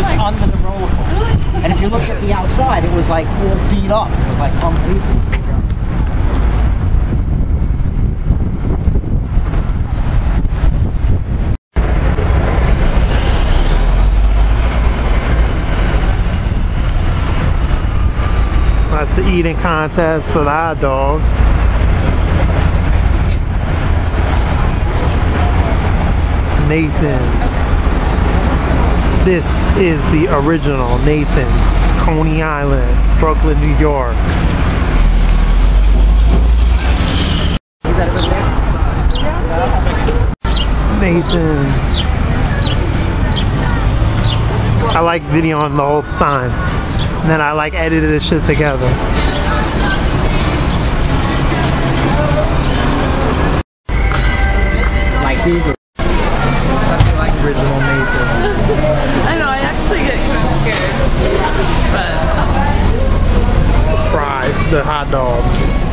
Oh you look at the outside, it was like all beat up. It was like unbelievable. That's the eating contest for the hot dogs. Nathan's. This is the original Nathan's, Coney Island, Brooklyn, New York. Nathan's. I like videoing the whole time. And then I like edited this shit together. Like these the hot dogs.